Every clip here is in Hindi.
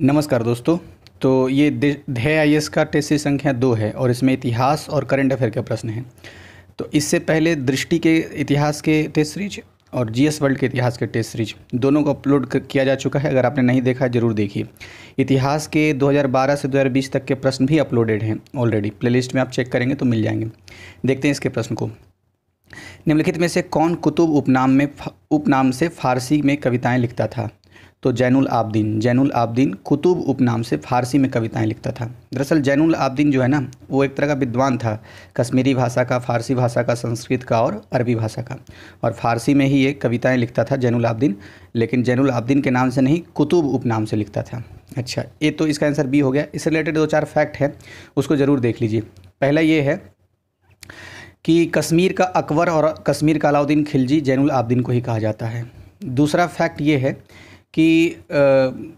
नमस्कार दोस्तों। तो ये ध्यय आई का टेस्ट संख्या दो है और इसमें इतिहास और करंट अफेयर के प्रश्न हैं। तो इससे पहले दृष्टि के इतिहास के टेस्ट सीरीज़ और जीएस वर्ल्ड के इतिहास के टेस्ट सीरीज़, दोनों को अपलोड किया जा चुका है। अगर आपने नहीं देखा, ज़रूर देखिए। इतिहास के 2012 से 2020 तक के प्रश्न भी अपलोडेड हैं ऑलरेडी प्लेलिस्ट में आप चेक करेंगे तो मिल जाएँगे। देखते हैं इसके प्रश्न को। निम्नलिखित में से कौन कुतुब उपनाम में, उपनाम से फारसी में कविताएँ लिखता था? तो जैनुल आबदीन जैनुल आबदीन कुतुब उपनाम से फ़ारसी में कविताएँ लिखता था। दरअसल जैनुल आबदीन जो है ना, वो एक तरह का विद्वान था, कश्मीरी भाषा का, फ़ारसी भाषा का, संस्कृत का और अरबी भाषा का। और फ़ारसी में ही ये कविताएँ लिखता था जैनुल आबदीन, लेकिन जैनुल आबदीन के नाम से नहीं, कुतुब उपनाम से लिखता था। अच्छा ये तो इसका आंसर बी हो गया। इससे रिलेटेड दो चार फैक्ट है, उसको ज़रूर देख लीजिए। पहला ये है कि कश्मीर का अकबर और कश्मीर का अलाउद्दीन खिलजी जैनुल आबदीन को ही कहा जाता है। दूसरा फैक्ट ये है कि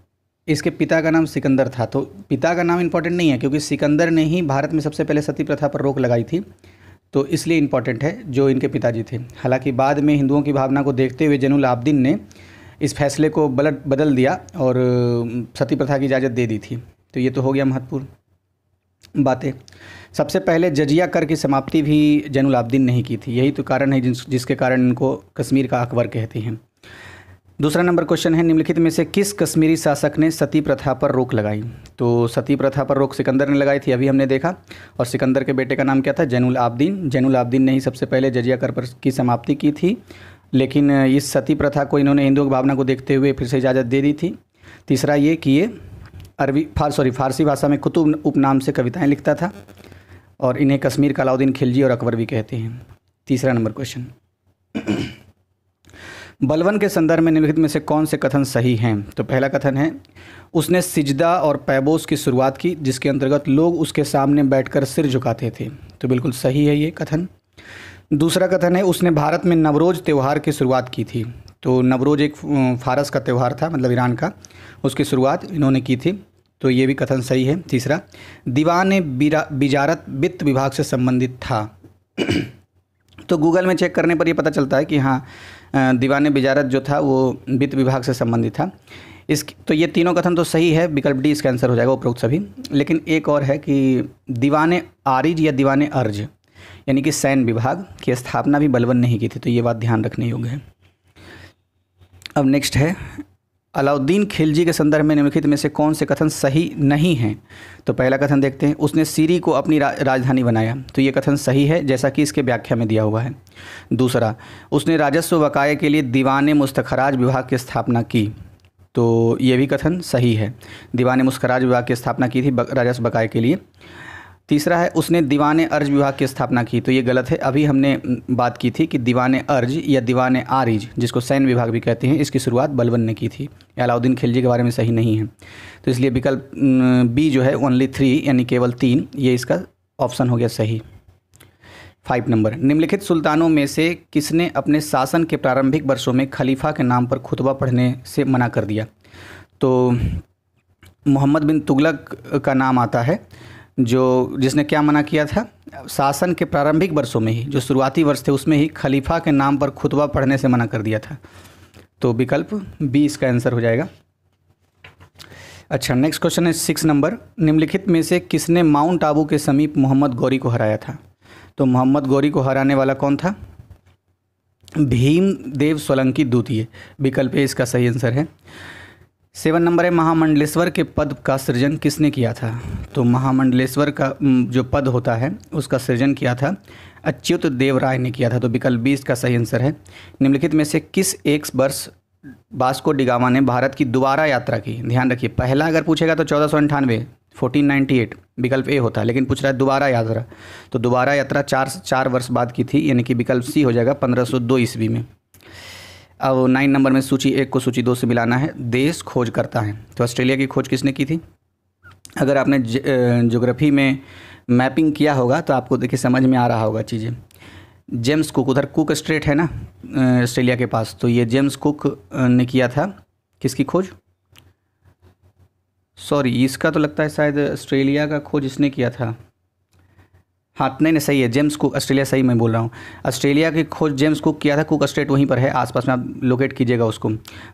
इसके पिता का नाम सिकंदर था। तो पिता का नाम इम्पोर्टेंट नहीं है, क्योंकि सिकंदर ने ही भारत में सबसे पहले सती प्रथा पर रोक लगाई थी। तो इसलिए इंपॉर्टेंट है जो इनके पिताजी थे। हालाँकि बाद में हिंदुओं की भावना को देखते हुए जैनुल आबदीन ने इस फैसले को बलट, बदल दिया और सती प्रथा की इजाज़त दे दी थी। तो ये तो हो गया महत्वपूर्ण बातें। सबसे पहले जजिया कर की समाप्ति भी जैनुल आबदीन ने ही की थी। यही तो कारण है जिस जिसके कारण इनको कश्मीर का अकबर कहते हैं। दूसरा नंबर क्वेश्चन है, निम्नलिखित में से किस कश्मीरी शासक ने सती प्रथा पर रोक लगाई? तो सती प्रथा पर रोक सिकंदर ने लगाई थी, अभी हमने देखा। और सिकंदर के बेटे का नाम क्या था? जैनुल आबदीन। जैनुल आबदीन ने ही सबसे पहले जजिया कर पर की समाप्ति की थी। लेकिन इस सती प्रथा को इन्होंने हिंदुओं की भावना को देखते हुए फिर से इजाज़त दे दी थी। तीसरा ये कि ये अरबी, फार, सॉरी, फारसी भाषा में कुतुब उपनाम से कविताएँ लिखता था और इन्हें कश्मीर का अलाउद्दीन खिलजी और अकबर भी कहते हैं। तीसरा नंबर क्वेश्चन। बलवन के संदर्भ में निम्नलिखित में से कौन से कथन सही हैं? तो पहला कथन है, उसने सिजदा और पैबोस की शुरुआत की, जिसके अंतर्गत लोग उसके सामने बैठकर सिर झुकाते थे। तो बिल्कुल सही है ये कथन। दूसरा कथन है, उसने भारत में नवरोज़ त्यौहार की शुरुआत की थी। तो नवरोज़ एक फारस का त्यौहार था मतलब ईरान का। उसकी शुरुआत इन्होंने की थी। तो ये भी कथन सही है। तीसरा, दीवान बिजारत वित्त विभाग से संबंधित था। तो गूगल में चेक करने पर यह पता चलता है कि हाँ दीवान बिजारत जो था, वो वित्त विभाग से संबंधित था। इस तो ये तीनों कथन तो सही है, विकल्प डी इसका आंसर हो जाएगा, उपरोक्त सभी। लेकिन एक और है कि दीवान आरिज या दीवान अर्ज़, यानी कि सैन्य विभाग, की स्थापना भी बलवन नहीं की थी तो ये बात ध्यान रखने योग्य है। अब नेक्स्ट है अलाउद्दीन खिलजी के संदर्भ में निम्नलिखित में से कौन से कथन सही नहीं हैं? तो पहला कथन देखते हैं। उसने सीरी को अपनी रा, राजधानी बनाया। तो ये कथन सही है जैसा कि इसके व्याख्या में दिया हुआ है। दूसरा उसने राजस्व बकाये के लिए दीवान मुस्तखराज विभाग की स्थापना की। तो ये भी कथन सही है। दीवान मुस्खराज विभाग की स्थापना की थी राजस्व बकाये के लिए। तीसरा है, उसने दीवान अर्ज़ विभाग की स्थापना की। तो ये गलत है। अभी हमने बात की थी कि दीवान अर्ज़ या दीवान आरिज, जिसको सैन्य विभाग भी कहते हैं, इसकी शुरुआत बलबन ने की थी। अलाउद्दीन खिलजी के बारे में सही नहीं है। तो इसलिए विकल्प बी जो है ओनली थ्री यानी केवल तीन, ये इसका ऑप्शन हो गया सही। फाइव नंबर निम्नलिखित सुल्तानों में से किसने अपने शासन के प्रारंभिक वर्षों में खलीफा के नाम पर खुतबा पढ़ने से मना कर दिया? तो मोहम्मद बिन तुगलक का नाम आता है। जो जिसने क्या मना किया था? शासन के प्रारंभिक वर्षों में ही, जो शुरुआती वर्ष थे, उसमें ही खलीफा के नाम पर खुतबा पढ़ने से मना कर दिया था। तो विकल्प बी इसका आंसर हो जाएगा। अच्छा नेक्स्ट क्वेश्चन है सिक्स नंबर निम्नलिखित में से किसने माउंट आबू के समीप मोहम्मद गौरी को हराया था? तो मोहम्मद गौरी को हराने वाला कौन था? भीम देव सोलंकी द्वितीय। विकल्प इसका सही आंसर है। सेवन नंबर है, महामंडलेश्वर के पद का सृजन किसने किया था? तो महामंडलेश्वर का जो पद होता है, उसका सृजन किया था अच्युत देव राय ने किया था। तो विकल्प बीस का सही आंसर है। निम्नलिखित में से किस एक वर्ष बास्को डिगामा ने भारत की दोबारा यात्रा की? ध्यान रखिए, पहला अगर पूछेगा तो चौदह सौ अंठानवे फोर्टीन नाइन्टी एट विकल्प ए होता है, लेकिन पूछ रहा है दोबारा यात्रा। तो दोबारा यात्रा चार चार वर्ष बाद की थी, यानी कि विकल्प सी हो जाएगा पंद्रह सौ दो ईस्वी में। अब नाइन नंबर में सूची, एक को सूची दो से मिलाना है। देश खोज करता है। तो ऑस्ट्रेलिया की खोज किसने की थी? अगर आपने जोग्राफी में मैपिंग किया होगा तो आपको देखिए समझ में आ रहा होगा चीज़ें। जेम्स कुक, उधर कुक स्ट्रेट है ना ऑस्ट्रेलिया के पास। तो ये जेम्स कुक ने किया था। किसकी खोज? सॉरी इसका तो लगता है शायद ऑस्ट्रेलिया का खोज इसने किया था। हाँ नहीं नहीं, सही है, जेम्स कुक, ऑस्ट्रेलिया, सही मैं बोल रहा हूँ। ऑस्ट्रेलिया की खोज, जेम्स कुक किया था, कुक स्टेट वहीं पर है, आसपास में आप लोकेट कीजिएगा उसको।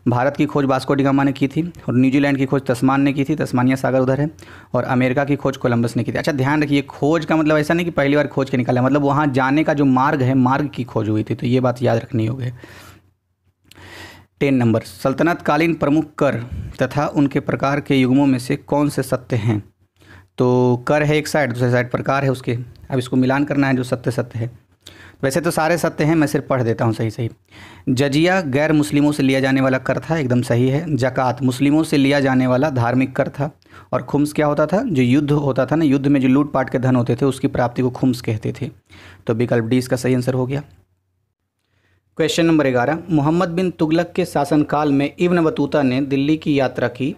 भारत की खोज बास्को डिगामा ने की थी, और न्यूजीलैंड की खोज तस्मान ने की थी, तस्मानिया सागर उधर है, और अमेरिका की खोज कोलंबस ने की थी। अच्छा ध्यान रखिए, खोज का मतलब ऐसा नहीं कि पहली बार खोज के निकाला मतलब वहाँ जाने का जो मार्ग है, मार्ग की खोज हुई थी तो ये बात याद रखनी होगी। टेन नंबर सल्तनत कालीन प्रमुख कर तथा उनके प्रकार के युग्मों में से कौन से सत्य हैं? तो कर है एक साइड दूसरे साइड प्रकार है उसके। अब इसको मिलान करना है जो सत्य सत्य है। वैसे तो सारे सत्य हैं, मैं सिर्फ़ पढ़ देता हूँ सही सही जजिया गैर मुस्लिमों से लिया जाने वाला कर था, एकदम सही है। जक़ात मुस्लिमों से लिया जाने वाला धार्मिक कर था। और खुम्स क्या होता था? जो युद्ध होता था ना, युद्ध में जो लूट पाट के धन होते थे, उसकी प्राप्ति को खुम्स कहते थे। तो विकल्प डी इसका सही आंसर हो गया। क्वेश्चन नंबर ग्यारह। मोहम्मद बिन तुगलक के शासनकाल में इब्न बतूता ने दिल्ली की यात्रा की।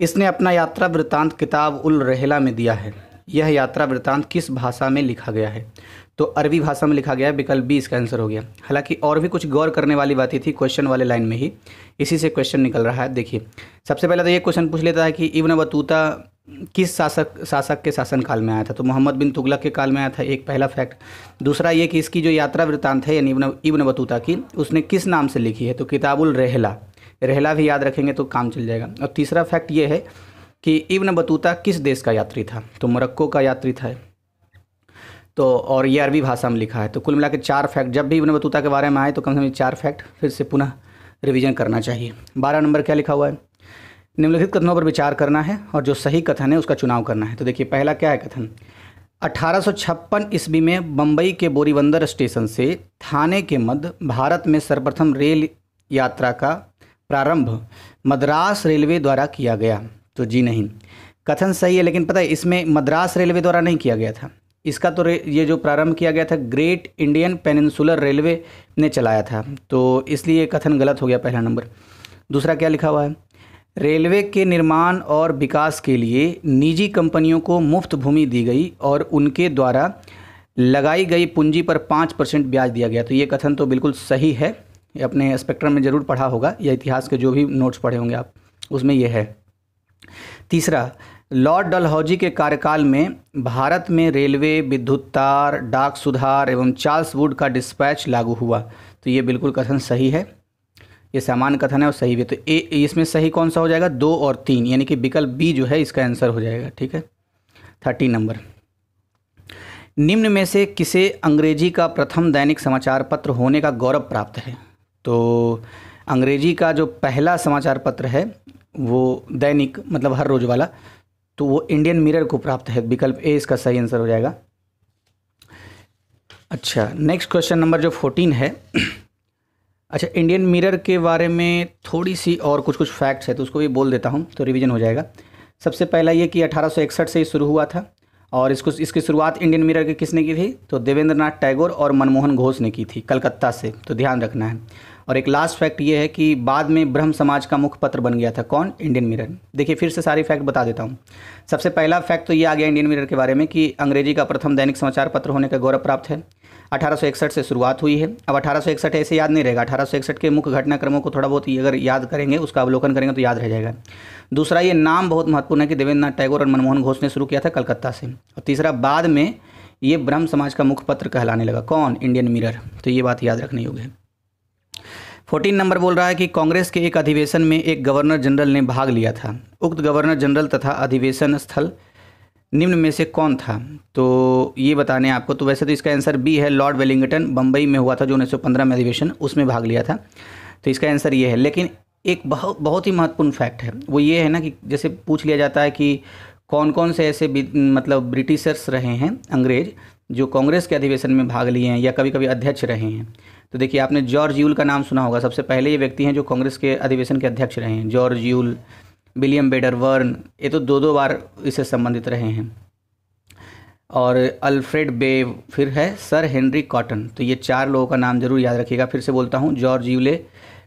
इसने अपना यात्रा वृत्तांत किताब उल रहला में दिया है। यह यात्रा वृत्तांत किस भाषा में लिखा गया है? तो अरबी भाषा में लिखा गया है, विकल्प बी इसका आंसर हो गया। हालाँकि और भी कुछ गौर करने वाली बातें थी क्वेश्चन वाले लाइन में ही। इसी से क्वेश्चन निकल रहा है, देखिए। सबसे पहले तो ये क्वेश्चन पूछ लेता है कि इब्न बतूता किस शासक शासक के शासनकाल में आया था? तो मोहम्मद बिन तुगलक के काल में आया था, एक पहला फैक्ट दूसरा ये कि इसकी जो यात्रा वृत्तांत है, यानी इब्न इब्न बतूता की, उसने किस नाम से लिखी है? तो किताबुल रहला। रहला भी याद रखेंगे तो काम चल जाएगा। और तीसरा फैक्ट ये है कि इब्न बतूता किस देश का यात्री था? तो मोरक्को का यात्री था। तो और ये अरबी भाषा में लिखा है। तो कुल मिला के चार फैक्ट जब भी इब्न बतूता के बारे में आए तो कम से कम चार फैक्ट फिर से पुनः रिवीजन करना चाहिए। बारह नंबर क्या लिखा हुआ है? निम्नलिखित कथनों पर विचार करना है और जो सही कथन है उसका चुनाव करना है। तो देखिए, पहला क्या है कथन? अठारह ईस्वी में बम्बई के बोरीबंदर स्टेशन से थाने के मध्य भारत में सर्वप्रथम रेल यात्रा का प्रारंभ मद्रास रेलवे द्वारा किया गया। तो जी नहीं। कथन सही है, लेकिन पता है, इसमें मद्रास रेलवे द्वारा नहीं किया गया था। इसका तो ये जो प्रारंभ किया गया था, ग्रेट इंडियन पेनिनसुलर रेलवे ने चलाया था। तो इसलिए ये कथन गलत हो गया पहला नंबर। दूसरा क्या लिखा हुआ है? रेलवे के निर्माण और विकास के लिए निजी कंपनियों को मुफ़्त भूमि दी गई और उनके द्वारा लगाई गई पूंजी पर पाँच परसेंट ब्याज दिया गया। तो ये कथन तो बिल्कुल सही है। अपने स्पेक्ट्रम में ज़रूर पढ़ा होगा, या इतिहास के जो भी नोट्स पढ़े होंगे आप, उसमें यह है। तीसरा लॉर्ड डलहौजी के कार्यकाल में भारत में रेलवे, विद्युत तार, डाक सुधार एवं चार्ल्स वुड का डिस्पैच लागू हुआ। तो ये बिल्कुल कथन सही है। ये सामान्य कथन है और सही भी तो ए, इसमें सही कौन सा हो जाएगा? दो और तीन, यानी कि विकल्प बी जो है, इसका आंसर हो जाएगा, ठीक है? थर्टी नंबर निम्न में से किसे अंग्रेज़ी का प्रथम दैनिक समाचार पत्र होने का गौरव प्राप्त है? तो अंग्रेज़ी का जो पहला समाचार पत्र है, वो दैनिक मतलब हर रोज़ वाला तो वो इंडियन मिरर को प्राप्त है। विकल्प ए, इसका सही आंसर हो जाएगा। अच्छा नेक्स्ट क्वेश्चन नंबर जो फोर्टीन है। अच्छा इंडियन मिरर के बारे में थोड़ी सी और कुछ कुछ फैक्ट्स है तो उसको भी बोल देता हूँ तो रिवीजन हो जाएगा। सबसे पहला ये कि अठारह सौ इकसठ से ही शुरू हुआ था, और इसको, इसकी शुरुआत इंडियन मिरर के किसने की थी? तो देवेंद्र नाथ टैगोर और मनमोहन घोष ने की थी, कलकत्ता से। तो ध्यान रखना है। और एक लास्ट फैक्ट ये है कि बाद में ब्रह्म समाज का मुख्य पत्र बन गया था, कौन? इंडियन मिरर देखिए, फिर से सारी फैक्ट बता देता हूँ। सबसे पहला फैक्ट तो ये आ गया इंडियन मिरर के बारे में कि अंग्रेज़ी का प्रथम दैनिक समाचार पत्र होने का गौरव प्राप्त है। अठारह से शुरुआत हुई है। अब अठारह सौ इकसठ ऐसे याद नहीं रहेगा। अठारह सौ इकसठ के मुख्य घटनाक्रमों को थोड़ा बहुत अगर याद करेंगे, उसका अवलोकन करेंगे तो याद रह जाएगा। दूसरा, ये नाम बहुत महत्वपूर्ण है कि देवेंद्र नाथ टैगोर और मनमोहन घोष ने शुरू किया था कलकत्ता से। और तीसरा, बाद में ये ब्रह्म समाज का मुख्य पत्र कहलाने लगा। कौन? इंडियन मिरर तो ये बात याद रखनी होगी। फोर्टीन नंबर बोल रहा है कि कांग्रेस के एक अधिवेशन में एक गवर्नर जनरल ने भाग लिया था। उक्त गवर्नर जनरल तथा अधिवेशन स्थल निम्न में से कौन था? तो ये बताने आपको। तो वैसे तो इसका आंसर बी है, लॉर्ड वेलिंगटन बम्बई में हुआ था जो उन्नीस सौ पंद्रह में अधिवेशन, उसमें भाग लिया था। तो इसका आंसर ये है। लेकिन एक बहुत बहुत ही महत्वपूर्ण फैक्ट है। वो ये है ना कि जैसे पूछ लिया जाता है कि कौन कौन से ऐसे मतलब ब्रिटिशर्स रहे हैं, अंग्रेज़, जो कांग्रेस के अधिवेशन में भाग लिए हैं या कभी कभी अध्यक्ष रहे हैं। तो देखिए, आपने जॉर्ज यूल का नाम सुना होगा। सबसे पहले ये व्यक्ति हैं जो कांग्रेस के अधिवेशन के अध्यक्ष रहे हैं। जॉर्ज यूल, विलियम बेडर वर्न ये तो दो दो बार इससे संबंधित रहे हैं। और अल्फ्रेड बेव फिर है सर हेनरी कॉटन। तो ये चार लोगों का नाम ज़रूर याद रखिएगा। फिर से बोलता हूँ, जॉर्ज यूले,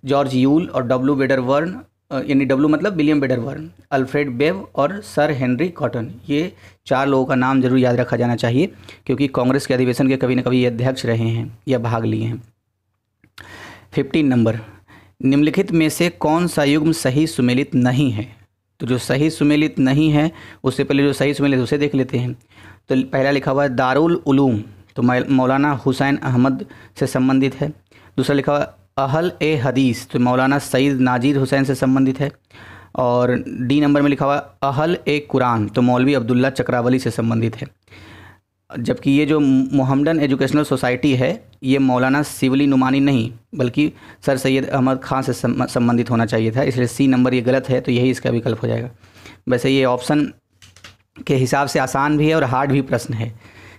जॉर्ज यूल और डब्ल्यू बेडर वर्न यानी डब्ल्यू मतलब विलियम बेडर वर्न अल्फ्रेड बेव और सर हेनरी कॉटन। ये चार लोगों का नाम ज़रूर याद रखा जाना चाहिए, क्योंकि कांग्रेस के अधिवेशन के कभी न कभी ये अध्यक्ष रहे हैं या भाग लिए हैं। फिफ्टीन नंबर, निम्नलिखित में से कौन सा युग्म सही सुमेलित नहीं है? तो जो सही सुमेलित नहीं है, उससे पहले जो सही सुमेलित उसे देख लेते हैं। तो पहला लिखा हुआ है, दारुल उलूम तो मौलाना हुसैन अहमद से संबंधित है। दूसरा लिखा हुआ अहल ए हदीस तो मौलाना सईद नाजीर हुसैन से संबंधित है। और डी नंबर में लिखा हुआ अहल ए कुरान तो मौलवी अब्दुल्ला चक्रावली से संबंधित है। जबकि ये जो मोहम्मदन एजुकेशनल सोसाइटी है, ये मौलाना सिवली नुमानी नहीं, बल्कि सर सैयद अहमद खान से संबंधित होना चाहिए था, इसलिए सी नंबर ये गलत है तो यही इसका विकल्प हो जाएगा। वैसे ये ऑप्शन के हिसाब से आसान भी है और हार्ड भी प्रश्न है,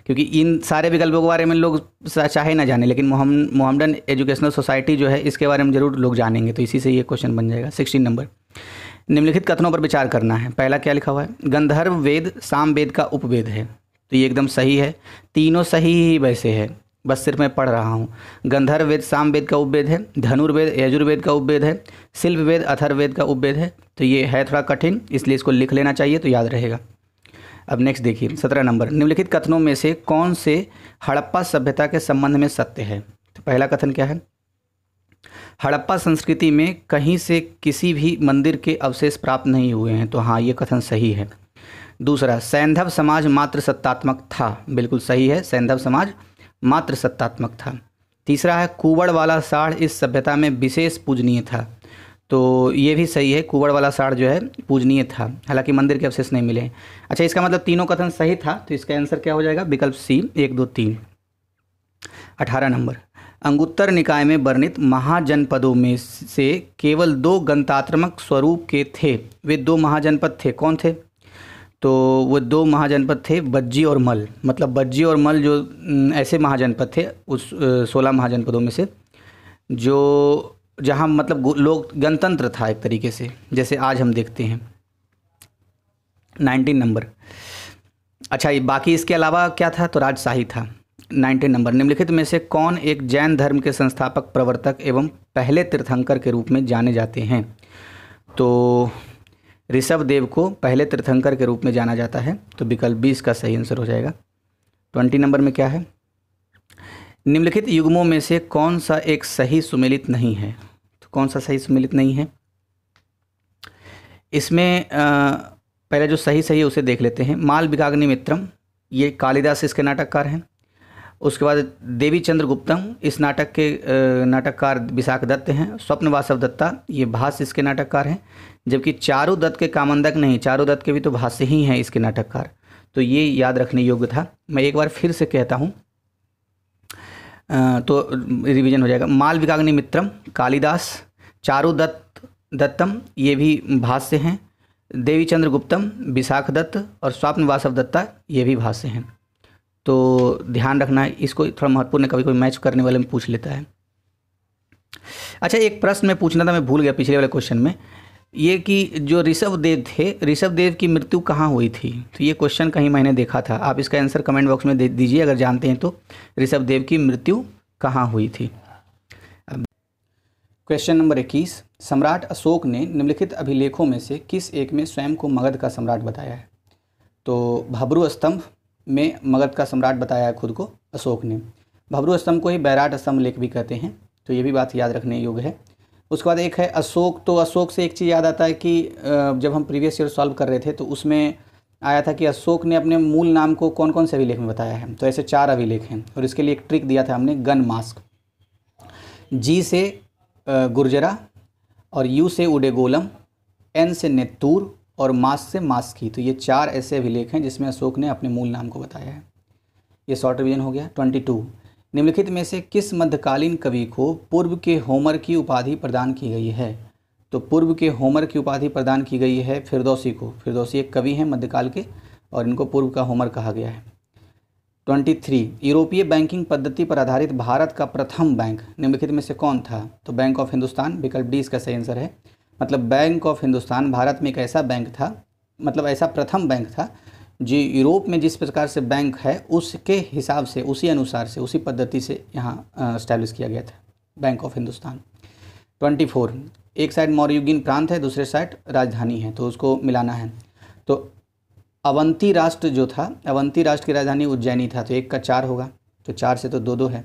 क्योंकि इन सारे विकल्पों के बारे में लोग चाहे ना जाने, लेकिन मोहम्मदन एजुकेशनल सोसाइटी जो है, इसके बारे में ज़रूर लोग जानेंगे तो इसी से ये क्वेश्चन बन जाएगा। सिक्सटीन नंबर, निम्नलिखित कथनों पर विचार करना है। पहला क्या लिखा हुआ है? गंधर्व वेद साम वेद का उपवेद है। तो ये एकदम सही है। तीनों सही ही वैसे है। बस सिर्फ़ मैं पढ़ रहा हूँ। गंधर्व वेद साम वेद का उपवेद है। धनुर्वेद, यजुर्वेद का उपवेद है। शिल्प वेद अथर्वेद का उपवेद है। तो ये है थोड़ा कठिन, इसलिए इसको लिख लेना चाहिए तो याद रहेगा। अब नेक्स्ट देखिए, सत्रह नंबर। निम्नलिखित कथनों में से कौन से हड़प्पा सभ्यता के संबंध में सत्य है? तो पहला कथन क्या है? हड़प्पा संस्कृति में कहीं से किसी भी मंदिर के अवशेष प्राप्त नहीं हुए हैं। तो हाँ ये कथन सही है। दूसरा, सैंधव समाज मात्र सत्तात्मक था। बिल्कुल सही है, सैंधव समाज मात्र सत्तात्मक था। तीसरा है, कुवड़ वाला साढ़ इस सभ्यता में विशेष पूजनीय था। तो ये भी सही है, कुवड़ वाला साढ़ जो है, पूजनीय था। हालाँकि मंदिर के अवशेष नहीं मिले। अच्छा इसका मतलब तीनों कथन सही था तो इसका आंसर क्या हो जाएगा? विकल्प सी, एक, दो, तीन। अठारह नंबर, अंगुत्तर निकाय में वर्णित महाजनपदों में से केवल दो गणतात्मक स्वरूप के थे। वे दो महाजनपद थे। कौन थे? तो वो दो महाजनपद थे, बज्जी और मल। मतलब बज्जी और मल जो ऐसे महाजनपद थे, उस सोलह महाजनपदों में से, जो, जहाँ मतलब लोग, गणतंत्र था एक तरीके से, जैसे आज हम देखते हैं। Nineteen number. अच्छा ये बाकी इसके अलावा क्या था? तो राजशाही था। Nineteen number. निम्नलिखित में से कौन एक जैन धर्म के संस्थापक, प्रवर्तक एवं पहले तीर्थंकर के रूप में जाने जाते हैं? तो ऋषभ देव को पहले तीर्थंकर के रूप में जाना जाता है तो विकल्प बीस का सही आंसर हो जाएगा। ट्वेंटी नंबर में क्या है? निम्नलिखित युग्मों में से कौन सा एक सही सुमेलित नहीं है? तो कौन सा सही सुमेलित नहीं है? इसमें पहले जो सही सही है उसे देख लेते हैं। माल विकाग्नि मित्रम ये कालिदास इसके नाटककार हैं। उसके बाद देवी चंद्र गुप्तम इस नाटक के नाटककार विशाख दत्त हैं स्वप्न वासव दत्ता, ये भाष्य इसके नाटककार हैं, जबकि चारू दत्त के कामंदक नहीं, चारू दत्त के भी तो भाष्य ही हैं इसके नाटककार। तो ये याद रखने योग्य था। मैं एक बार फिर से कहता हूँ तो रिवीजन हो जाएगा। माल विकाग्नि मित्रम, कालिदास, चारू दत्त, दत्तम, ये भी भाष्य हैं। देवी चंद्र गुप्तम विशाख दत्त और स्वप्न वासव दत्ता, ये भी भाष्य हैं। तो ध्यान रखना है इसको थोड़ा महत्वपूर्ण है कभी कोई मैच करने वाले में पूछ लेता है। अच्छा एक प्रश्न मैं पूछना था, मैं भूल गया पिछले वाले क्वेश्चन में। ये कि जो ऋषभ देव थे, ऋषभ देव की मृत्यु कहाँ हुई थी? तो ये क्वेश्चन कहीं मैंने देखा था। आप इसका आंसर कमेंट बॉक्स में दे दीजिए, अगर जानते हैं तो। ऋषभ देव की मृत्यु कहाँ हुई थी? क्वेश्चन नंबर इक्कीस। सम्राट अशोक ने निम्नलिखित अभिलेखों में से किस एक में स्वयं को मगध का सम्राट बताया है? तो भब्रू स्तंभ में मगध का सम्राट बताया है खुद को, अशोक ने। भब्रू स्तंभ को ही बैराट स्तंभ लेख भी कहते हैं तो ये भी बात याद रखने योग्य है। उसके बाद एक है अशोक तो अशोक से एक चीज़ याद आता है कि जब हम प्रीवियस ईयर सॉल्व कर रहे थे तो उसमें आया था कि अशोक ने अपने मूल नाम को कौन कौन से अभिलेख में बताया है। तो ऐसे चार अभिलेख हैं, और इसके लिए एक ट्रिक दिया था हमने गन मास्क जी से गुर्जरा, और यू से उडेगोलम एन से नेतूर और मास से मास की। तो ये चार ऐसे अभिलेख हैं जिसमें अशोक ने अपने मूल नाम को बताया है। ये शॉर्ट रिविजन हो गया, ट्वेंटी टू। निम्नलिखित में से किस मध्यकालीन कवि को पूर्व के होमर की उपाधि प्रदान की गई है? तो पूर्व के होमर की उपाधि प्रदान की गई है फिरदौसी को। फिरदौसी एक कवि हैं मध्यकाल के और इनको पूर्व का होमर कहा गया है। Twenty three. यूरोपीय बैंकिंग पद्धति पर आधारित भारत का प्रथम बैंक। निम्नलिखित में से कौन था? तो बैंक ऑफ़ हिंदुस्तान, विकल्प डी, इसका सही आंसर है। मतलब बैंक ऑफ़ हिंदुस्तान भारत में एक ऐसा बैंक था मतलब ऐसा प्रथम बैंक था, जो यूरोप में जिस प्रकार से बैंक है, उसके हिसाब से, उसी अनुसार से, उसी पद्धति से यहाँ इस्टेब्लिश किया गया था, bank of Hindustan. Twenty four, एक साइड मौर्युगीन प्रांत है, दूसरे साइड राजधानी है तो उसको मिलाना है। तो अवंती राष्ट्र जो था, अवंती राष्ट्र की राजधानी उज्जैनी था तो एक का चार होगा तो चार से तो दो दो है।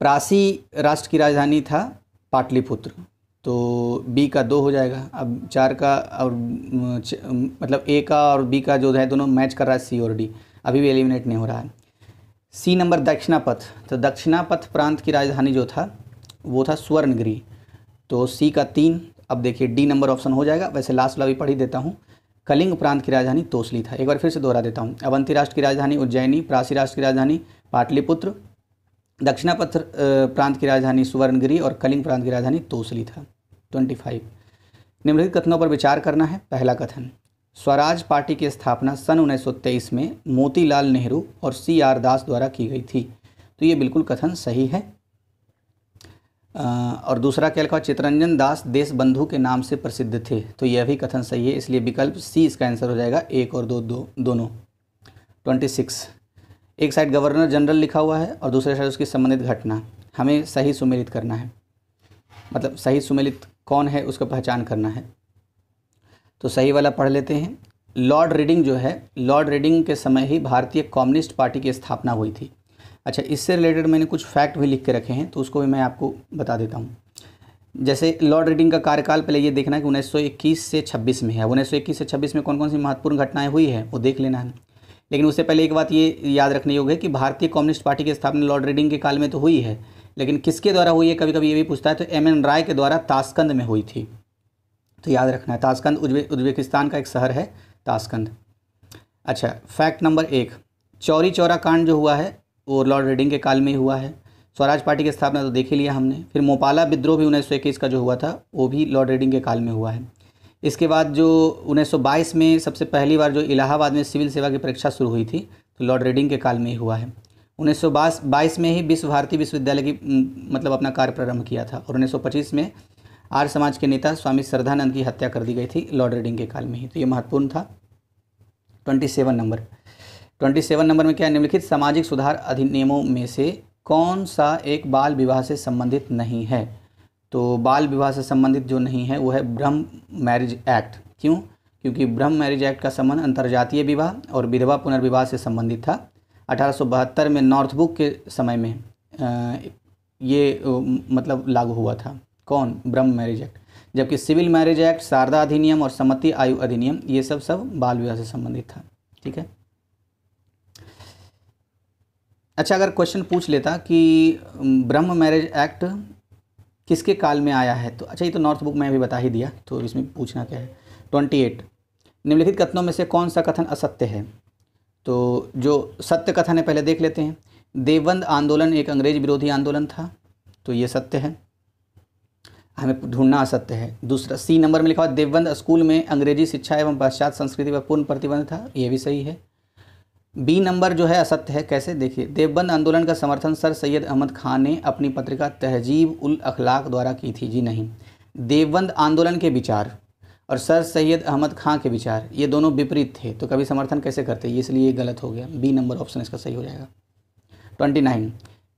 प्रासी राष्ट्र की राजधानी था पाटलिपुत्र। तो बी का दो हो जाएगा। अब चार का और मतलब ए का और बी का जो है दोनों मैच कर रहा है सी और डी अभी भी एलिमिनेट नहीं हो रहा है। C number Dakshinapatha. तो दक्षिणापथ प्रांत की राजधानी जो था, वो था स्वर्णगिरी। तो सी का तीन, अब देखिए डी नंबर ऑप्शन हो जाएगा। वैसे लास्ट वाला भी पढ़ ही देता हूँ। कलिंग प्रांत की राजधानी तोसली था। एक बार फिर से दोहरा देता हूँ। अवंती राष्ट्र की राजधानी, उज्जैनी, प्रासी राष्ट्र की राजधानी, पाटलिपुत्र। दक्षिणापथ प्रांत की राजधानी सुवर्णगिरी और कलिंग प्रांत की राजधानी तोसली था। Twenty five. निम्नलिखित कथनों पर विचार करना है। पहला कथन, स्वराज पार्टी की स्थापना सन 1923 में मोतीलाल नेहरू और सी आर दास द्वारा की गई थी। तो ये बिल्कुल कथन सही है। और दूसरा क्या लिखा, चितरंजन दास देश बंधु के नाम से प्रसिद्ध थे। तो यह भी कथन सही है, इसलिए विकल्प सी इसका आंसर हो जाएगा, एक और दो दो, दोनों। ट्वेंटी सिक्स, एक साइड गवर्नर जनरल लिखा हुआ है और दूसरे साइड उसकी संबंधित घटना। हमें सही सुमेलित करना है। मतलब सही सुमेलित कौन है उसका पहचान करना है। तो सही वाला पढ़ लेते हैं। लॉर्ड रीडिंग जो है, लॉर्ड रीडिंग के समय ही भारतीय कम्युनिस्ट पार्टी की स्थापना हुई थी। अच्छा इससे रिलेटेड मैंने कुछ फैक्ट भी लिख के रखे हैं तो उसको भी मैं आपको बता देता हूँ। जैसे लॉर्ड रीडिंग का कार्यकाल पहले ये देखना है कि 1921 से 26 में है। 1921 से 26 में कौन कौन सी महत्वपूर्ण घटनाएँ हुई है, वो देख लेना है। लेकिन उससे पहले एक बात ये याद रखने योग्य है कि भारतीय कम्युनिस्ट पार्टी की स्थापना लॉर्ड रीडिंग के काल में तो हुई है लेकिन किसके द्वारा हुई है? कभी कभी ये भी पूछता है तो एम एन राय के द्वारा ताशकंद में हुई थी। तो याद रखना है, ताशकंद उज्बेकिस्तान का एक शहर है, ताशकंद। अच्छा फैक्ट नंबर एक, चौरी चौरा कांड जो हुआ है, वो लॉर्ड रीडिंग के काल में ही हुआ है। स्वराज पार्टी की स्थापना तो देख ही लिया हमने, फिर मोपाला विद्रोह भी उन्नीस सौ इक्कीस का जो हुआ था, वो भी लॉर्ड रीडिंग के काल में हुआ है। इसके बाद जो 1922 में सबसे पहली बार जो इलाहाबाद में सिविल सेवा की परीक्षा शुरू हुई थी तो लॉर्ड रेडिंग के काल में ही हुआ है। उन्नीस बाईस में ही विश्व भारती विश्वविद्यालय की मतलब अपना कार्य प्रारंभ किया था और 1925 में आर्य समाज के नेता स्वामी श्रद्धानंद की हत्या कर दी गई थी लॉर्ड रीडिंग के काल में ही। तो ये महत्वपूर्ण था। Twenty seven number. Twenty seven number में क्या निम्नलिखित सामाजिक सुधार अधिनियमों में से कौन सा एक बाल विवाह से संबंधित नहीं है? तो बाल विवाह से संबंधित जो नहीं है, वो है ब्रह्म मैरिज एक्ट। क्यों? क्योंकि ब्रह्म मैरिज एक्ट का संबंध अंतर्जातीय विवाह और विधवा पुनर्विवाह से संबंधित था। अठारह सौ बहत्तर में नॉर्थबुक के समय में ये मतलब लागू हुआ था। कौन? Brahmo marriage act. जबकि सिविल मैरिज एक्ट, शारदा अधिनियम और सम्मति आयु अधिनियम, ये सब सब बाल विवाह से संबंधित था। ठीक है? अच्छा अगर क्वेश्चन पूछ लेता कि ब्रह्म मैरिज एक्ट किसके काल में आया है? तो अच्छा ये तो नॉर्थ बुक में अभी बता ही दिया तो इसमें पूछना क्या है? Twenty eight. निम्नलिखित कथनों में से कौन सा कथन असत्य है? तो जो सत्य कथन है पहले देख लेते हैं। देवबंद आंदोलन एक अंग्रेज़ विरोधी आंदोलन था तो ये सत्य है। हमें ढूंढना असत्य है। दूसरा, सी नंबर में लिखा हुआ देवबंद स्कूल में अंग्रेज़ी शिक्षा एवं पश्चात संस्कृति पर पूर्ण प्रतिबंध था, ये भी सही है। बी नंबर जो है, असत्य है, कैसे? देखिए, देवबंद आंदोलन का समर्थन सर सैयद अहमद खान ने अपनी पत्रिका तहजीब उल अखलाक द्वारा की थी, जी नहीं। देवबंद आंदोलन के विचार। और सर सैयद अहमद खां के विचार, ये दोनों विपरीत थे तो कभी समर्थन कैसे करते? इसलिए ये गलत हो गया। बी नंबर ऑप्शन इसका सही हो जाएगा। ट्वेंटी नाइन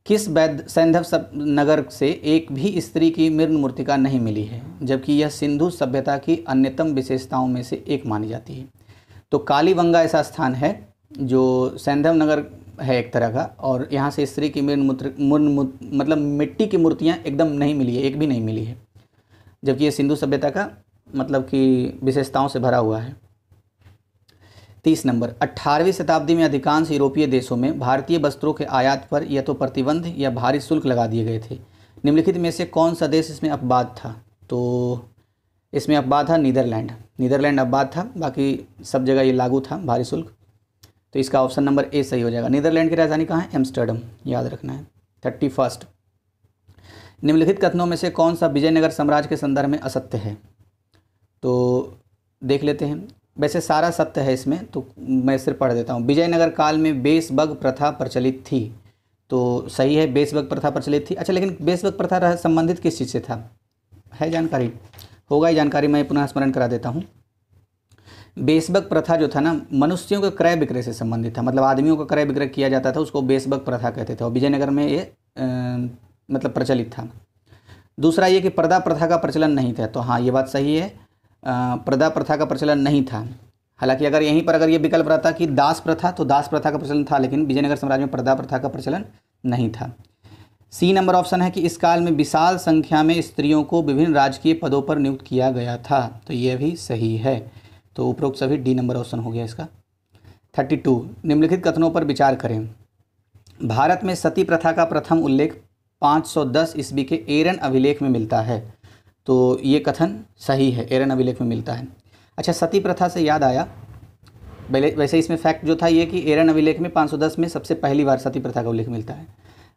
किस वैद सैंधव नगर से एक भी स्त्री की मृण मूर्तिका नहीं मिली है, जबकि यह सिंधु सभ्यता की अन्यतम विशेषताओं में से एक मानी जाती है? तो कालीबंगा ऐसा स्थान है, जो सैंधव नगर है एक तरह का, और यहाँ से स्त्री की मृण मूत्र मतलब मिट्टी की मूर्तियाँ एकदम नहीं मिली है, एक भी नहीं मिली है, जबकि ये सिंधु सभ्यता का मतलब कि विशेषताओं से भरा हुआ है। तीस नंबर अट्ठारहवीं शताब्दी में अधिकांश यूरोपीय देशों में भारतीय वस्त्रों के आयात पर या तो प्रतिबंध या भारी शुल्क लगा दिए गए थे। निम्नलिखित में से कौन सा देश इसमें अपवाद था? तो इसमें अपवाद था नीदरलैंड। नीदरलैंड अपवाद था, बाकी सब जगह ये लागू था, भारी शुल्क। तो इसका ऑप्शन नंबर ए सही हो जाएगा। नीदरलैंड की राजधानी कहाँ है? एम्स्टर्डम, याद रखना है। थर्टी फ़र्स्ट, निम्नलिखित कथनों में से कौन सा विजयनगर साम्राज्य के संदर्भ में असत्य है? देख लेते हैं। वैसे सारा सत्य है इसमें तो मैं सिर्फ़ पढ़ देता हूँ। विजयनगर काल में बेसबग प्रथा प्रचलित थी। तो सही है, बेसबग प्रथा प्रचलित थी। अच्छा लेकिन बेसबग प्रथा संबंधित किस चीज़ से था? है जानकारी? होगा ही जानकारी, मैं पुनः स्मरण करा देता हूँ। बेसबक प्रथा जो था ना, मनुष्यों के क्रय विक्रय से संबंधित था। मतलब आदमियों का क्रय विक्रय किया जाता था, उसको बेसबक प्रथा कहते थे। और विजयनगर में ये मतलब प्रचलित था। दूसरा ये कि पर्दा प्रथा का प्रचलन नहीं था। तो हाँ ये बात सही है। पर्दा प्रथा का प्रचलन नहीं था। हालाँकि अगर यहीं पर अगर ये विकल्प रहता कि दास प्रथा तो दास प्रथा का प्रचलन था, लेकिन विजयनगर साम्राज्य में पर्दा प्रथा का प्रचलन नहीं था। सी नंबर ऑप्शन है कि इस काल में विशाल संख्या में स्त्रियों को विभिन्न राजकीय पदों पर नियुक्त किया गया था। तो यह भी सही है। तो उपरोक्त सभी डी नंबर ऑप्शन हो गया इसका। थर्टी टू निम्नलिखित कथनों पर विचार करें। भारत में सती प्रथा का प्रथम उल्लेख 510 ईस्वी के एरन अभिलेख में मिलता है। तो ये कथन सही है, एरन अभिलेख में मिलता है। अच्छा सती प्रथा से याद आया। वैसे इसमें फैक्ट जो था ये कि एरन अभिलेख में 510 में सबसे पहली बार सती प्रथा का उल्लेख मिलता है।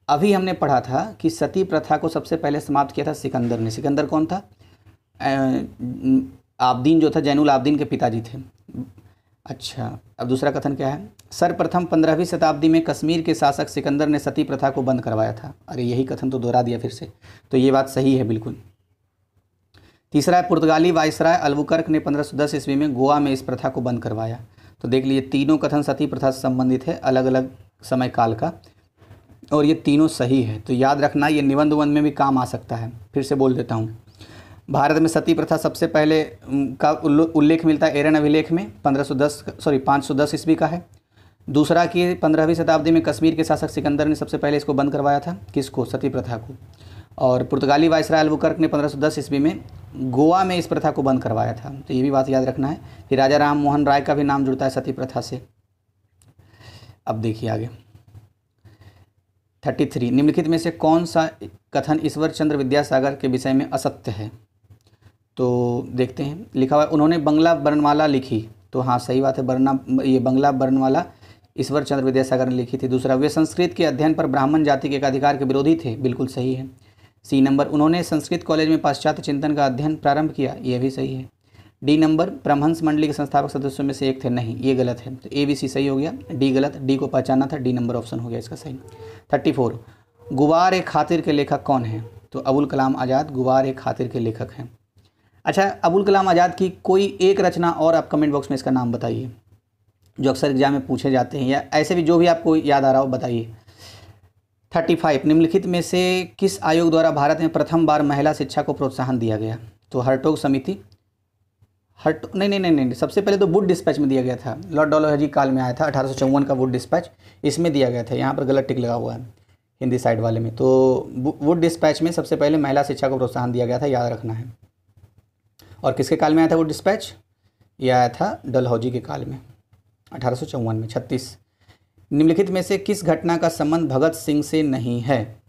अभी हमने पढ़ा था कि सती प्रथा को सबसे पहले समाप्त किया था सिकंदर ने। सिकंदर कौन था? आबदीन जो था, जैनुल आबदीन के पिताजी थे। अच्छा अब दूसरा कथन क्या है? सर्वप्रथम पंद्रहवीं शताब्दी में कश्मीर के शासक सिकंदर ने सती प्रथा को बंद करवाया था। अरे, यही कथन तो दोहरा दिया फिर से। तो ये बात सही है, बिल्कुल। तीसरा है पुर्तगाली वायसराय अलबुकर्क ने 1510 ईस्वी में गोवा में इस प्रथा को बंद करवाया। तो देख लीजिए, तीनों कथन सती प्रथा से संबंधित है अलग अलग समय काल का, और ये तीनों सही है। तो याद रखना, ये निबंध वन में भी काम आ सकता है। फिर से बोल देता हूँ। भारत में सती प्रथा सबसे पहले का उल्लेख मिलता है एरन अभिलेख में 1510 सॉरी 510 ईस्वी का है। दूसरा कि पंद्रहवीं शताब्दी में कश्मीर के शासक सिकंदर ने सबसे पहले इसको बंद करवाया था, किसको? सती प्रथा को। और पुर्तगाली वायसराय अलबुकर्क ने 1510 ईस्वी में गोवा में इस प्रथा को बंद करवाया था। तो ये भी बात याद रखना है फिर राजा राम मोहन राय का भी नाम जुड़ता है सती प्रथा से। अब देखिए आगे। थर्टी थ्री, निम्नलिखित में से कौन सा कथन ईश्वर चंद्र विद्यासागर के विषय में असत्य है? तो देखते हैं। लिखा हुआ उन्होंने बंगला वर्णमाला लिखी। तो हाँ सही बात है वर्णा ये बंगला वर्णमाला ईश्वर चंद्र विद्यासागर ने लिखी थी। दूसरा, वे संस्कृत के अध्ययन पर ब्राह्मण जाति के अधिकार के विरोधी थे। बिल्कुल सही है। सी नंबर, उन्होंने संस्कृत कॉलेज में पाश्चात्य चिंतन का अध्ययन प्रारंभ किया। यह भी सही है। डी नंबर, ब्रह्मंस मंडली के संस्थापक सदस्यों में से एक थे। नहीं, ये गलत है। तो ए बी सी सही हो गया। डी गलत, डी को पहचाना था। डी नंबर ऑप्शन हो गया इसका सही। थर्टी फोर गुबार एक खातिर के लेखक कौन है? तो अबुल कलाम आज़ाद गुबार एक खातिर के लेखक हैं। अच्छा अबुल कलाम आज़ाद की कोई एक रचना और आप कमेंट बॉक्स में इसका नाम बताइए, जो अक्सर एग्ज़ाम में पूछे जाते हैं, या ऐसे भी जो भी आपको याद आ रहा हो, बताइए। थर्टी फाइव निम्नलिखित में से किस आयोग द्वारा भारत में प्रथम बार महिला शिक्षा को प्रोत्साहन दिया गया? तो हरटोग समिति। हट नहीं नहीं नहीं नहीं, सबसे पहले तो वुड डिस्पैच में दिया गया था। लॉर्ड डॉलोहजी काल में आया था, अठारह का वुड डिस्पैच। इसमें दिया गया था, यहाँ पर गलत टिक लगा हुआ है, हिंदी साइड वाले में। तो वुड डिस्पैच में सबसे पहले महिला शिक्षा को प्रोत्साहन दिया गया था, याद रखना है। और किसके काल में आया था वुड डिस्पैच? ये आया था डलहौजी के काल में, अठारह सौ चौवन में, छत्तीस। निम्नलिखित में से किस घटना का संबंध भगत सिंह से नहीं है?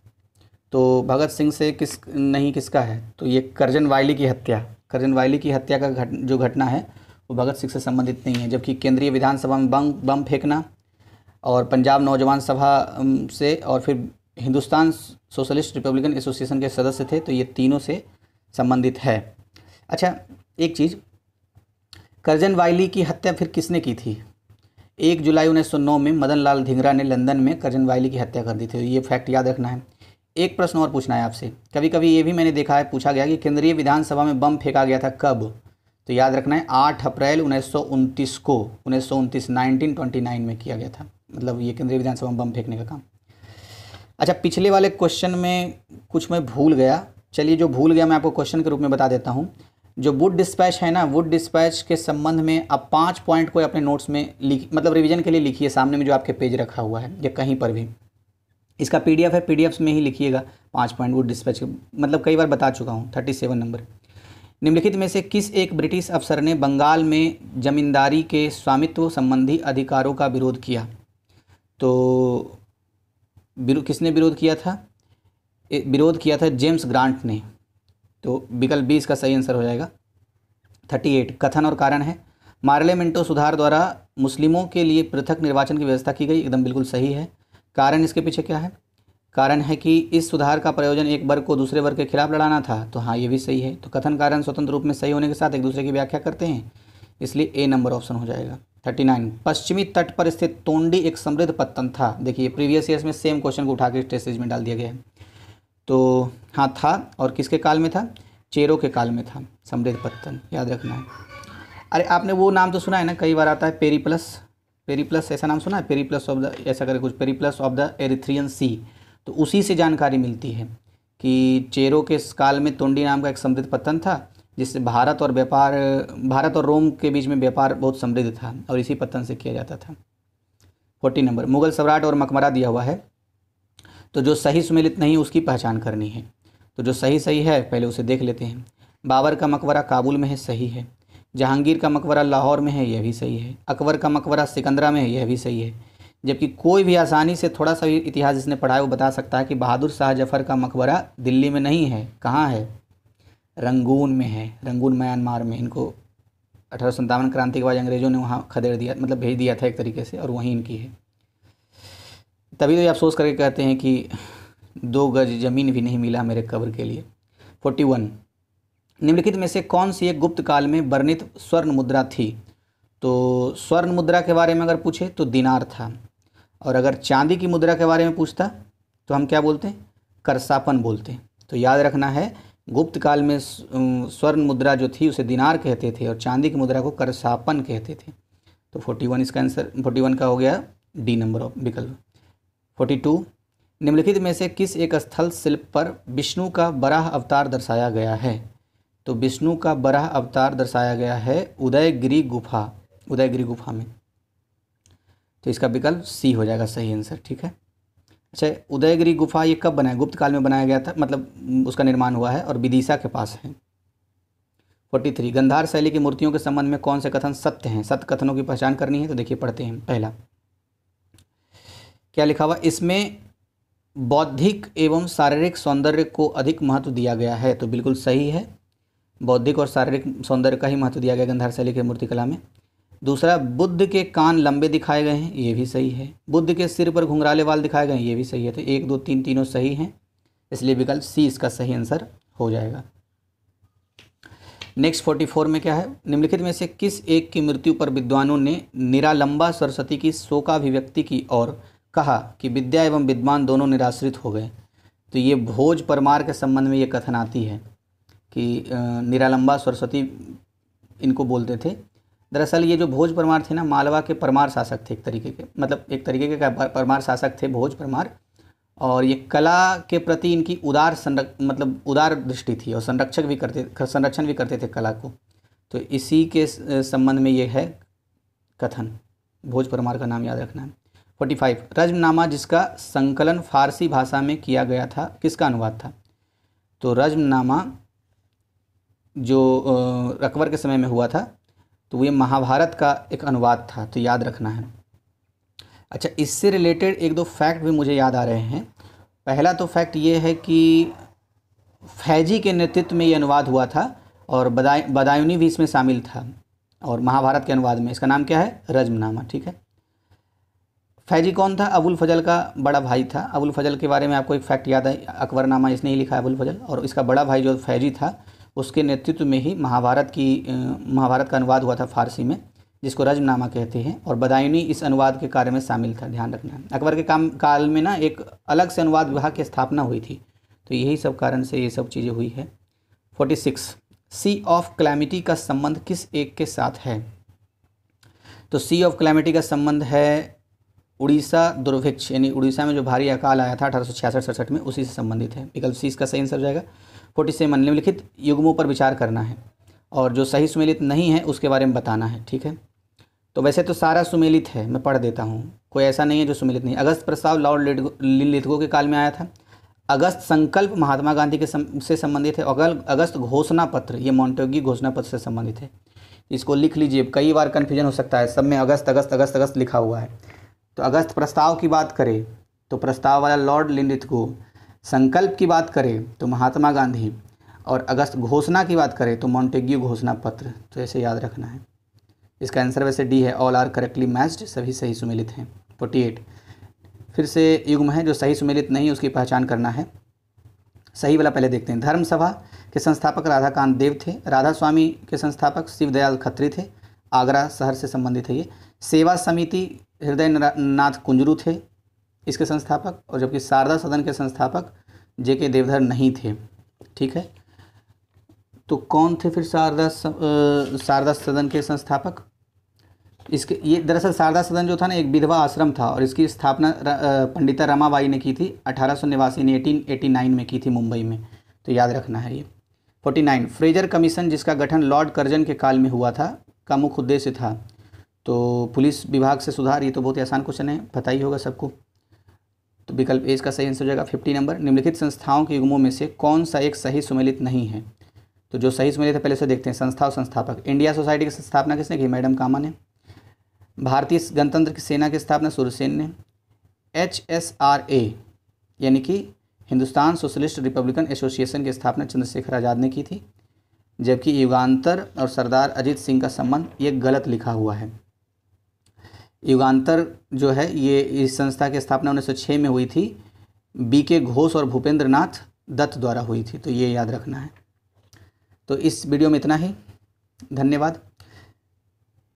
तो भगत सिंह से किस, नहीं किसका है? तो ये करजन वायली की हत्या। करजन वायली की हत्या का घट, जो घटना है, वो भगत सिंह से संबंधित नहीं है, जबकि केंद्रीय विधानसभा में बम बम फेंकना और पंजाब नौजवान सभा से और फिर हिंदुस्तान सोशलिस्ट रिपब्लिकन एसोसिएशन के सदस्य थे तो ये तीनों से संबंधित है। अच्छा एक चीज़। करजन वायली की हत्या फिर किसने की थी? एक जुलाई 1909 में मदन लाल धिंगरा ने लंदन में करजन वायली की हत्या कर दी थी। ये फैक्ट याद रखना है। एक प्रश्न और पूछना है आपसे। कभी कभी ये भी मैंने देखा है, पूछा गया कि केंद्रीय विधानसभा में बम फेंका गया था कब? तो याद रखना है, आठ अप्रैल उन्नीस सौ उनतीस को, उन्नीस सौ में किया गया था मतलब ये केंद्रीय विधानसभा में बम फेंकने का काम। अच्छा पिछले वाले क्वेश्चन में कुछ मैं भूल गया। चलिए, जो भूल गया मैं आपको क्वेश्चन के रूप में बता देता हूँ। जो वुड डिस्पैच है ना वुड डिस्पैच के संबंध में आप पाँच पॉइंट को अपने नोट्स में लिख मतलब रिवीजन के लिए लिखिए, सामने में जो आपके पेज रखा हुआ है, या कहीं पर भी। इसका पीडीएफ है पीडीएफ में ही लिखिएगा, पाँच पॉइंट वुड डिस्पैच के मतलब कई बार बता चुका हूँ थर्टी सेवन नंबर निम्नलिखित में से किस एक ब्रिटिश अफसर ने बंगाल में जमींदारी के स्वामित्व संबंधी अधिकारों का विरोध किया? तो किसने विरोध किया था? विरोध किया था जेम्स ग्रांट ने। तो विकल्प बी इसका सही आंसर हो जाएगा। थर्टी एट कथन और कारण है। मार्ले मिंटो सुधार द्वारा मुस्लिमों के लिए पृथक निर्वाचन की व्यवस्था की गई, एकदम बिल्कुल सही है। कारण इसके पीछे क्या है? कारण है कि इस सुधार का प्रयोजन एक वर्ग को दूसरे वर्ग के खिलाफ लड़ाना था तो हाँ ये भी सही है। तो कथन कारण स्वतंत्र रूप में सही होने के साथ एक दूसरे की व्याख्या करते हैं, इसलिए ए नंबर ऑप्शन हो जाएगा। थर्टी नाइन पश्चिमी तट पर स्थित तोंडी एक समृद्ध पत्तन था। देखिए प्रीवियस ईयर में सेम क्वेश्चन को उठा के में डाल दिया गया है। तो हाँ था, और किसके काल में था? चेरों के काल में था। समृद्ध पत्तन, याद रखना है। अरे, आपने वो नाम तो सुना है ना? कई बार आता है पेरीप्लस। पेरीप्लस, ऐसा नाम सुना है? पेरीप्लस ऑफ़ द, ऐसा करके कुछ, Periplus of the Erythraean Sea. तो उसी से जानकारी मिलती है कि चेरों के काल में तोंडी नाम का एक समृद्ध पत्तन था, जिससे भारत और व्यापार, भारत और रोम के बीच में व्यापार बहुत समृद्ध था, और इसी पत्तन से किया जाता था। फोर्टी नंबर, मुगल सम्राट और मकबरा दिया हुआ है। तो जो सही सुमेलित नहीं, उसकी पहचान करनी है। तो जो सही सही है, पहले उसे देख लेते हैं। बाबर का मकबरा काबुल में है, सही है। जहांगीर का मकबरा लाहौर में है, यह भी सही है। अकबर का मकबरा सिकंदरा में है, यह भी सही है। जबकि कोई भी आसानी से थोड़ा सा भी इतिहास जिसने पढ़ा है, वो बता सकता है कि बहादुर शाह जफ़र का मकबरा दिल्ली में नहीं है। कहाँ है? रंगून में है। रंगून म्यांमार में। इनको अठारह सौ सत्तावन क्रांति के बाद अंग्रेज़ों ने वहाँ खदेड़ दिया मतलब भेज दिया था एक तरीके से, और वहीं इनकी है। तभी तो ये अफसोस करके कहते हैं कि दो गज ज़मीन भी नहीं मिला मेरे कब्र के लिए। फोर्टी वन निम्नलिखित में से कौन सी एक गुप्त काल में वर्णित स्वर्ण मुद्रा थी? तो स्वर्ण मुद्रा के बारे में अगर पूछे तो दिनार था। और अगर चांदी की मुद्रा के बारे में पूछता तो हम क्या बोलते हैं? करसापन बोलते। हैं तो याद रखना है, गुप्त काल में स्वर्ण मुद्रा जो थी उसे दिनार कहते थे और चांदी की मुद्रा को करसापन कहते थे। तो फोर्टी वन इसका आंसर फोर्टी वन का हो गया डी नंबर ऑफ़ विकल्प। फोर्टी टू, निम्नलिखित में से किस एक स्थल शिल्प पर विष्णु का बराह अवतार दर्शाया गया है? तो विष्णु का बराह अवतार दर्शाया गया है उदयगिरी गुफा उदयगिरी गुफा में। तो इसका विकल्प सी हो जाएगा, सही आंसर, ठीक है? अच्छा उदयगिरी गुफा ये कब बनाया? गुप्त काल में बनाया गया था मतलब उसका निर्माण हुआ है और विदिशा के पास है। फोर्टी थ्री, गंधार शैली की मूर्तियों के संबंध में कौन से कथन सत्य हैं? सत्य कथनों की पहचान करनी है तो देखिए, पढ़ते हैं पहला। क्या लिखा हुआ? इसमें बौद्धिक एवं शारीरिक सौंदर्य को अधिक महत्व दिया गया है तो बिल्कुल सही है। बौद्धिक और शारीरिक सौंदर्य का ही महत्व दिया गया गंधार शैली के मूर्तिकला में। दूसरा, बुद्ध के कान लंबे दिखाए गए हैं, ये भी सही है। बुद्ध के सिर पर घुंघराले वाल दिखाए गए हैं, ये भी सही है। तो एक, दो, तीन, तीनों सही हैं, इसलिए विकल्प सी, इसका सही आंसर हो जाएगा। नेक्स्ट, फोर्टी फोर में क्या है? निम्नलिखित में से किस एक की मृत्यु पर विद्वानों ने निरालंबा सरस्वती की शोकाभिव्यक्ति की और कहा कि विद्या एवं विद्वान दोनों निराश्रित हो गए। तो ये भोज परमार के संबंध में ये कथन आती है कि निरालंबा सरस्वती इनको बोलते थे। दरअसल ये जो भोज परमार थे ना, मालवा के परमार शासक थे एक तरीके के मतलब एक तरीके के परमार शासक थे भोज परमार। और ये कला के प्रति इनकी उदार संरक मतलब उदार दृष्टि थी और संरक्षक भी करते संरक्षण भी करते थे कला को। तो इसी के संबंध में ये है कथन। भोज परमार का नाम याद रखना है। Forty five. रज्मनामा, जिसका संकलन फारसी भाषा में किया गया था, किसका अनुवाद था? तो रज्मनामा जो अकबर के समय में हुआ था तो ये महाभारत का एक अनुवाद था तो याद रखना है। अच्छा इससे रिलेटेड एक दो फैक्ट भी मुझे याद आ रहे हैं। पहला तो फैक्ट ये है कि फैजी के नेतृत्व में ये अनुवाद हुआ था, और बदाय, बदायूनी भी इसमें शामिल था, और महाभारत के अनुवाद में। इसका नाम क्या है? रजमनामा, ठीक है? फैजी कौन था? अबुल फजल का बड़ा भाई था। अबुल फजल के बारे में आपको एक फैक्ट याद है, अकबरनामा इसने ही लिखा है अबुल फजल। और इसका बड़ा भाई जो फैजी था, उसके नेतृत्व में ही महाभारत की महाभारत का अनुवाद हुआ था फारसी में, जिसको रजमनामा कहते हैं, और बदायूनी इस अनुवाद के कार्य में शामिल था, ध्यान रखना। अकबर के काम, काल में ना एक अलग से अनुवाद विभाग की स्थापना हुई थी। तो यही सब कारण से ये सब चीज़ें हुई है। Forty six, sea of calamity का संबंध किस एक के साथ है? तो सी ऑफ़ क्लैमिटी का संबंध है उड़ीसा दुर्भिक्ष यानी उड़ीसा में जो भारी अकाल आया था अठारह सौ में उसी से संबंधित है। विकल्प सी इसका सही आंसर हो जाएगा। फोर्टी सेवन निम्नलिखित युग्मों पर विचार करना है और जो सही सुमेलित नहीं है उसके बारे में बताना है ठीक है? तो वैसे तो सारा सुमेलित है मैं पढ़ देता हूँ। कोई ऐसा नहीं है जो सुमेलित नहीं अगस्त प्रस्ताव लॉर्ड लिथगो के काल में आया था। अगस्त संकल्प महात्मा गांधी के सम, से संबंधित है। अगल अगस्त घोषणा पत्र ये मॉन्टेगी घोषणा पत्र से संबंधित है। इसको लिख लीजिए। कई बार कन्फ्यूज़न हो सकता है। सब में अगस्त अगस्त अगस्त अगस्त लिखा हुआ है। तो अगस्त प्रस्ताव की बात करें तो प्रस्ताव वाला लॉर्ड लिंडिथगो संकल्प की बात करें तो महात्मा गांधी, और अगस्त घोषणा की बात करें तो मॉन्टेग्यू घोषणा पत्र तो ऐसे याद रखना है। इसका आंसर वैसे डी है, ऑल आर करेक्टली मैच्ड, सभी सही सुमेलित हैं। फोर्टी एट फिर से युग्म है जो सही सुमेलित नहीं, उसकी पहचान करना है। सही वाला पहले देखते हैं। धर्म सभा के संस्थापक राधाकांत देव थे। राधा स्वामी के संस्थापक शिवदयाल खत्री थे। आगरा शहर से संबंधित है ये। सेवा समिति हृदय नाथ कुंजरू थे इसके संस्थापक और जबकि शारदा सदन के संस्थापक जे के देवधर नहीं थे। ठीक है? तो कौन थे फिर शारदा शारदा सदन के संस्थापक? इसके, ये दरअसल शारदा सदन जो था ना, एक विधवा आश्रम था और इसकी स्थापना पंडिता रमाबाई ने की थी। अठारह सौ नवासी ने एटीन, एटी नाइन में की थी मुंबई में। तो याद रखना है ये। फोर्टी नाइन, फ्रेजर कमीशन जिसका गठन लॉर्ड कर्जन के काल में हुआ था, का मुख्य उद्देश्य था तो पुलिस विभाग से सुधार, ये तो बहुत ही आसान क्वेश्चन है, पता ही होगा सबको। तो विकल्प ए इसका सही आंसर हो जाएगा फिफ्टी नंबर निम्नलिखित संस्थाओं के युग्मों में से कौन सा एक सही सुमेलित नहीं है? तो जो सही सुमेलित है, पहले से देखते हैं। संस्था और संस्थापक। इंडिया सोसाइटी की स्थापना किसने की? मैडम कामा ने। भारतीय गणतंत्र की सेना की स्थापना सुरसेन ने। एच एस आर ए यानी कि हिंदुस्तान सोशलिस्ट रिपब्लिकन एसोसिएशन की स्थापना चंद्रशेखर आज़ाद ने की थी, जबकि युगांतर और सरदार अजीत सिंह का संबंध, ये गलत लिखा हुआ है। युगांतर जो है, ये इस संस्था की स्थापना उन्नीस सौ छः में हुई थी। बी के घोष और भूपेंद्र नाथ दत्त द्वारा हुई थी तो ये याद रखना है। तो इस वीडियो में इतना ही। धन्यवाद।